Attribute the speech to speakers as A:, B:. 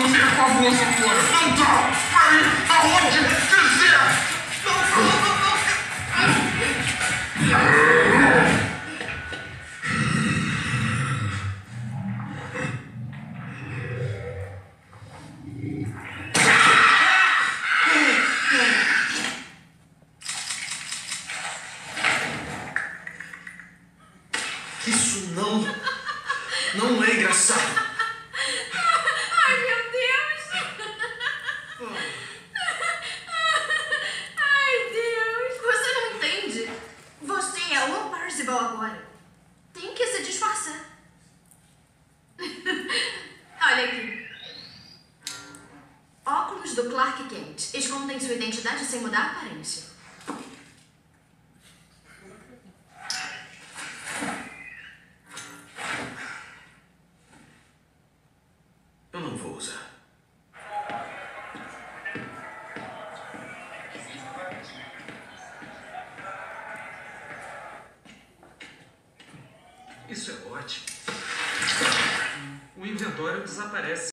A: Você é famoso
B: agora. Não dá. Peraí, aonde quiser. Isso não, não é engraçado. Agora. Tem que se disfarçar. Olha aqui. Óculos do Clark Kent escondem sua identidade sem mudar a aparência.
A: Eu não vou usar.
C: Isso é ótimo. O inventório desaparece.